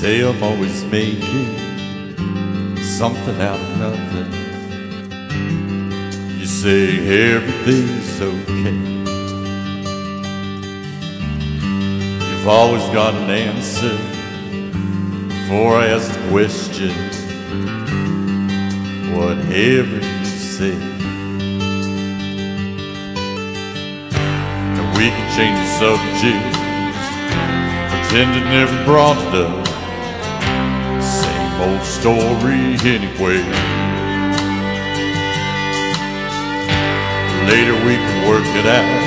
say I'm always making something out of nothing. You say everything's okay. You've always got an answer before I ask the question. Whatever you say. And we can change the subject. Pretend it never brought it up. Story anyway. Later we can work it out.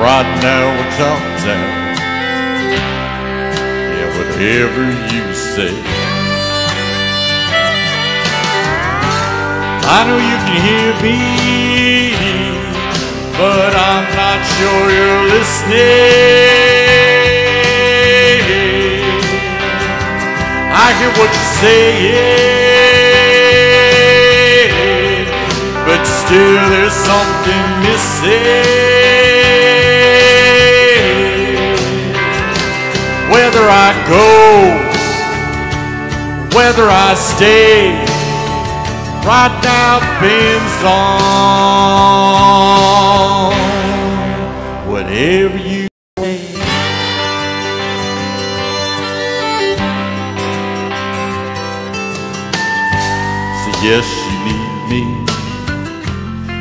Right now we're talking out. Yeah, whatever you say. I know you can hear me, but I'm not sure you're listening. Hear what you're saying, but still there's something missing. Whether I go, whether I stay, right now depends on whatever you yes, you need me,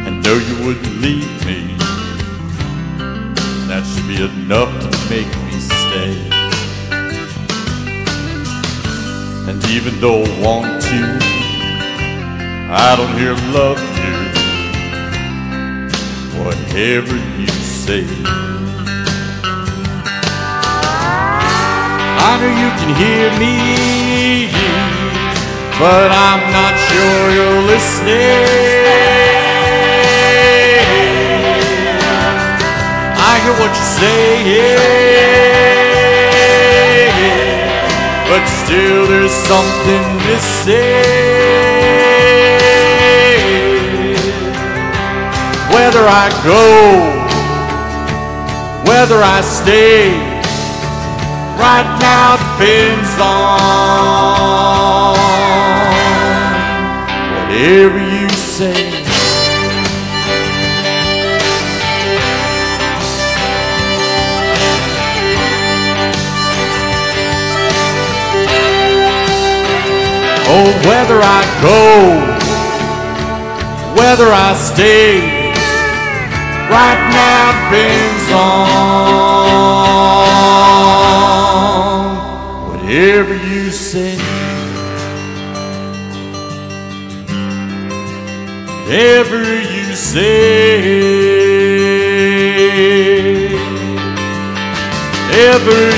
and no, you wouldn't leave me. That should be enough to make me stay. And even though I want to, I don't hear love you. Whatever you say. I know you can hear me, but I'm not sure you're listening. I hear what you're saying, but still there's something missing. Whether I go, whether I stay, right now depends on whatever you say. Oh, whether I go, whether I stay, right now depends on whatever you say. Whatever you say. Say.